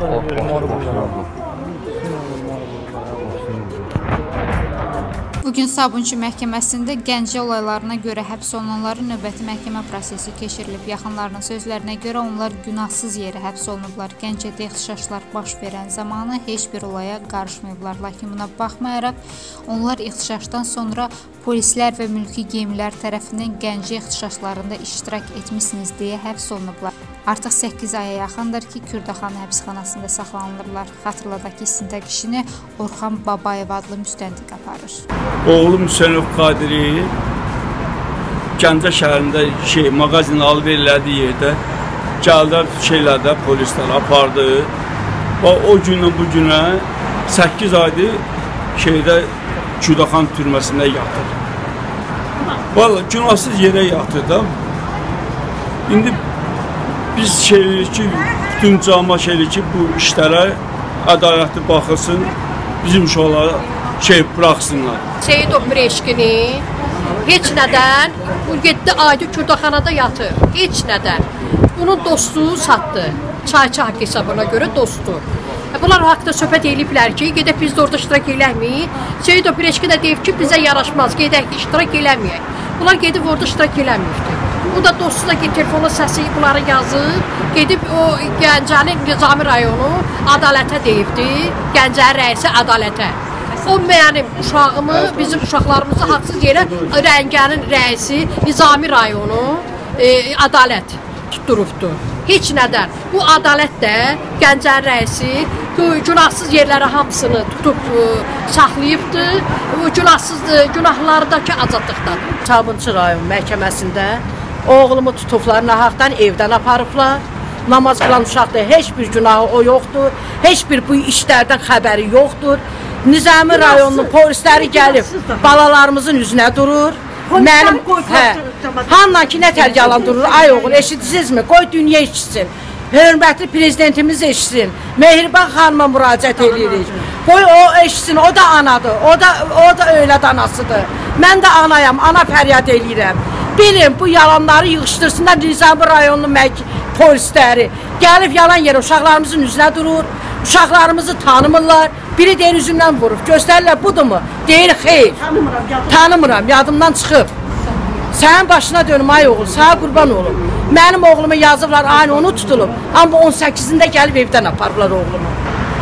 어, 소리를 모르고 Bugün Sabunçu məhkəməsində Gəncə olaylarına görə həbs olunanların növbəti məhkəmə prosesi keçirilib. Yaxınlarının sözlərinə görə onlar günahsız yerə həbs olunublar. Gəncədə ixtişaşlar baş verən zamanı heç bir olaya qarışmayıblar. Lakin buna baxmayaraq onlar ixtişaşdan sonra polislər və mülki geyimlər tərəfindən Gəncə ixtişaşlarında iştirak etmisiniz deyə həbs olunublar. Artıq 8 aya yaxındır ki, Kürdaxan həbsxanasında saxlanılırlar. Xatırladaq ki, istintaq işini Orxan Babayev adlı müstəntiq aparır. Oğlum Hüseynov Qadiri Gəncə şəhərində şey, mağazin alver elədiyi yerdə gəldilər şeylərdə polislər apardı. Və o gündən bu günə 8 aydır şeydə Kürdaxan türməsində yatır. Vallahi günahsız yerə yatır da. İndi biz şey ki, bütün cama şey ki, bu işlərə ədalətli baxılsın, bizim uşaqlara şey buraxsınlar. Seyidov Mireşkini heç nədən bu 7 aydır Kürdaxanada yatır. Heç nədən. Bunun dostu satdı. Çayçı haqq hesabına görə dostu. Bunlar haqqında söhbət eləyiblər ki, gedək biz də orada iştirak eləməyik. Seyidov Mireşki də deyib ki, bizə yaraşmaz, gedək iştirak eləməyək. Bunlar gedib orada iştirak eləməyibdir. Bu da dostu da telefonla səsi bunları yazıb, gedib o Gəncənin Nizami rayonu ədalətə deyibdi. Gəncənin rəisi ədalətə. O mənim uşağımı, bizim uşaqlarımızı haqsız yerə Rəngənin rəisi Nizami rayonu e, ədalət tutturubdu. Heç nədən. Bu ədalət də Gəncənin rəisi günahsız yerləri hamısını tutub ə, saxlayıbdı. O günahsız günahlardakı azadlıqdadır. Sabunçu rayon məhkəməsində oğlumu tutublar, nahaqdan evdən aparıblar. Namaz qılan uşaqda heç bir günahı o yoxdur. Heç bir bu işlərdən xəbəri yoxdur. Nizami rayonunun polisləri gəlib balalarımızın üzünə durur. Mənim hə, hanla ki nə tər yalan durur? Ay oğul, eşidirsizmi? Qoy dünya eşitsin. Hörmətli prezidentimiz eşitsin. Mehriban xanıma müraciət edirik. Qoy o eşitsin, o da anadır. O da o da övlad anasıdır. Mən də anayam, ana fəryad eləyirəm. Bilin bu yalanları yığışdırsınlar Nizami rayonunun polisləri. Gəlib yalan yerə uşaqlarımızın üzünə durur. Uşaqlarımızı tanımırlar. Biri deyir üzümdən vurub. Göstərirlər budurmu? Deyir xeyr. Tanımıram, yadımdan. Tanımıram, yadımdan çıxıb. Sənin başına dönüm ay oğul, sağ qurban olum. Mənim oğlumu yazıblar, aynı onu tutulub. Amma 18-də gəlib evdən aparıblar oğlumu.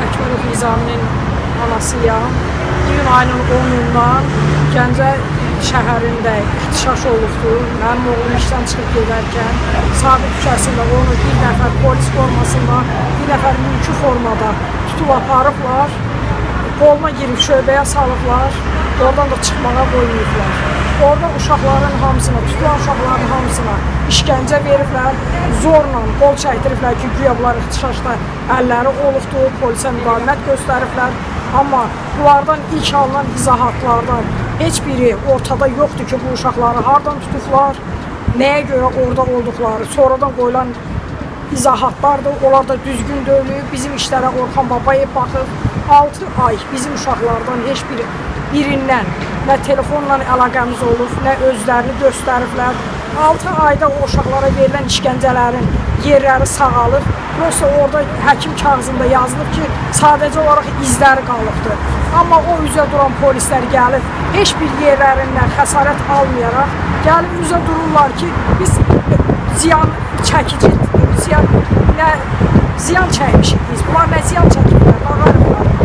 Əkbərov Nizaminin anasıyam. İyun ayının 10-undan Gəncə şəhərində ixtişaş olubdur. Mənim oğlum işdən çıxıb gedərkən Sabit küçəsində onu bir nəfər polis formasında, bir nəfər mülki formada tutub aparıblar. Qoluna girib şöbəyə salıblar. Oradan da çıxmağa qoymayıblar. Orada uşaqların hamısına, tutulan uşaqların hamısına işgəncə veriblər, zorla qol çəkdiriblər ki, güya bunlar ixtişaşda əlləri olubdur, polisə müqavimət göstəriblər. Amma bunlardan ilk alınan izahatlardan heç biri ortada yoxdur ki, bu uşaqları hardan tutublar, nəyə görə orada olduqları, sonradan qoyulan izahatlardır, onlar da düzgün deyil. Bizim işlərə Orxan Babayev baxıb 6 ay bizim uşaqlardan heç biri birindən nə telefonla əlaqəmiz olub, nə özlərini göstəriblər. 6 ayda o uşaqlara verilən işgəncələrin yerləri sağalır. Prosta orada həkim kağızında yazılıb ki, sadəcə olaraq izləri qalıbdır. Amma o üzə duran polislər gəlib, heç bir yerlərindən xəsarət almayaraq, gəlib üzə dururlar ki, biz ziyan çəkici, ziyan, nə, ziyan çəkmişik biz. Bunlar nə ziyan çəkiblər, ağarıblar.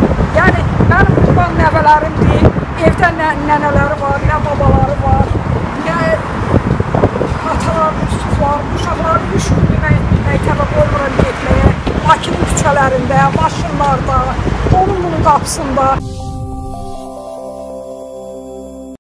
Yəni, mənim qurban nəvələrimdir, evdə nə, nənələri var, nə babaları var, nə atalarını tutublar, uşaqları üç gündür məktəbə qoymuram getməyə, Bakının küçələrində, maşınlarda, onun bunun qapısında.